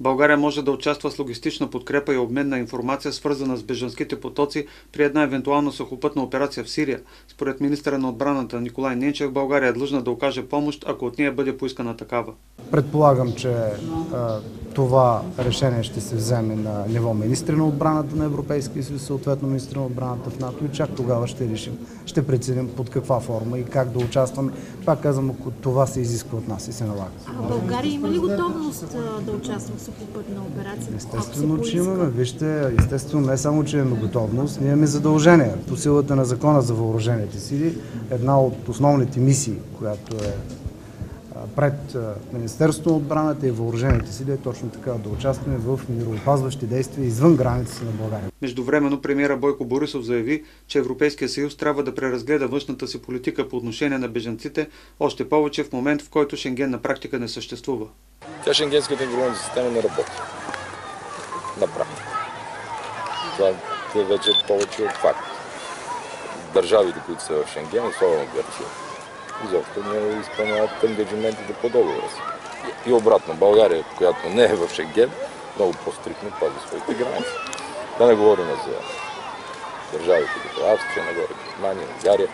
България може да участва с логистична подкрепа и обмен на информация, свързана с бежанските потоци при една евентуална сухопътна операция в Сирия. Според министра на отбраната Николай Ненчев, България е длъжна да окаже помощ, ако от нея бъде поискана такава. Предполагам, че а, това решение ще се вземе на ниво министри на отбраната на Европейския съюз, съответно министри на отбраната в НАТО и чак тогава ще решим, ще преценим под каква форма и как да участваме. Пак казвам, ако това се изисква от нас и се налага. А България има ли готовност да участва в сухопътна операция? Естествено, че имаме. Вижте, естествено, не само, че имаме готовност, ние имаме задължение. По силата на закона за въоръжените сили, една от основните мисии, която е пред Министерството на отбраната и въоръжените сили е точно така да участваме в мироопазващи действия извън границите на България. Междувременно премиера Бойко Борисов заяви, че Европейския съюз трябва да преразгледа външната си политика по отношение на бежанците, още повече в момент, в който Шенген на практика не съществува. Тя шенгенската информационна система не работи. На практика. Това е вече повече от факт. Държавите, които са в Шенген, особено Гърция, изобщо не изпълняват ангажиментите по договора си. И обратно, България, която не е в Шенген, много по-стрикно пази своите граници. Да не говорим за държавите като Австрия, нагоре Германия, Унгария,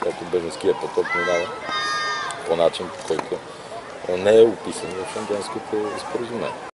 където беженския поток минава по начин, по който не е описан в Шенгенското споразумение.